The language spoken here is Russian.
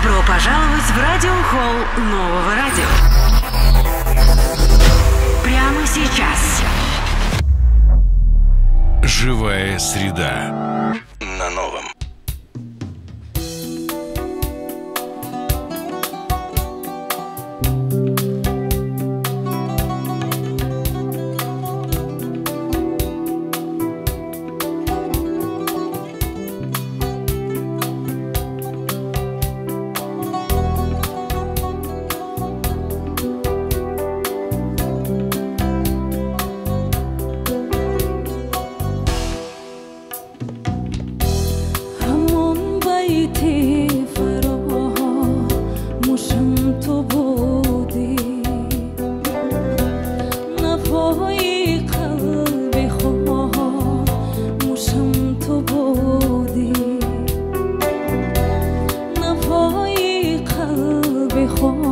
Добро пожаловать в радиохолл нового радио. Прямо сейчас. Живая среда. На новом. 火。